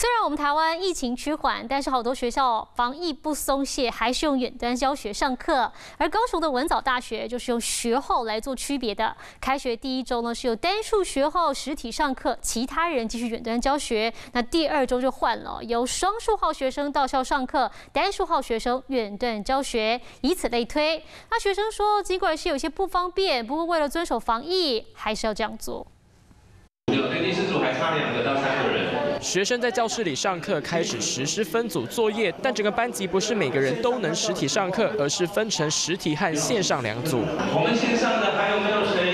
虽然我们台湾疫情趋缓，但是好多学校防疫不松懈，还是用远端教学上课。而高雄的文藻大学就是用学号来做区别的。开学第一周呢，是有单数学号实体上课，其他人继续远端教学。那第二周就换了，由双数号学生到校上课，单数号学生远端教学，以此类推。那学生说，尽管是有些不方便，不过为了遵守防疫，还是要这样做。对，第四组还差两个到三。学生在教室里上课，开始实施分组作业，但整个班级不是每个人都能实体上课，而是分成实体和线上两组。我们线上的还有没有谁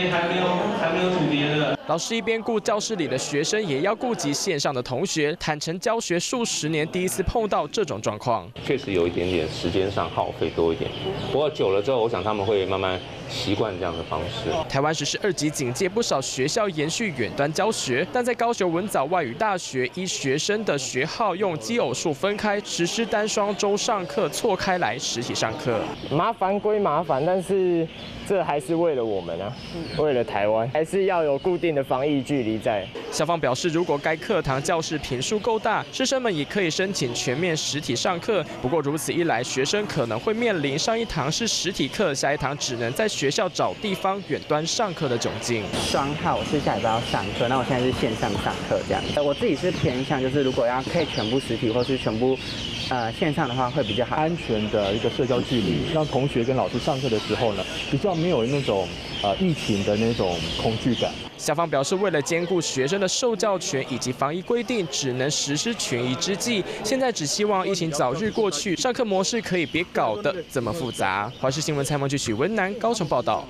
老师一边顾教室里的学生，也要顾及线上的同学。坦诚教学数十年，第一次碰到这种状况，确实有一点点时间上耗费多一点。不过久了之后，我想他们会慢慢习惯这样的方式。台湾实施二级警戒，不少学校延续远端教学，但在高雄文藻外语大学。依学生的学号用奇偶数分开实施单双周上课，错开来实体上课。麻烦归麻烦，但是这还是为了我们啊，为了台湾，还是要有固定的防疫距离在。校方表示，如果该课堂教室坪数够大，师生们也可以申请全面实体上课。不过如此一来，学生可能会面临上一堂是实体课，下一堂只能在学校找地方远端上课的窘境。双号，我是下礼拜要上课，那我现在是线上上课这样。我自己是。偏向就是，如果要可以全部实体或是全部呃线上的话，会比较好。安全的一个社交距离，让同学跟老师上课的时候呢，比较没有那种呃疫情的那种恐惧感。校方表示，为了兼顾学生的受教权以及防疫规定，只能实施权宜之计。现在只希望疫情早日过去，上课模式可以别搞得这么复杂。华视新闻蔡梦剧许文南高雄报道。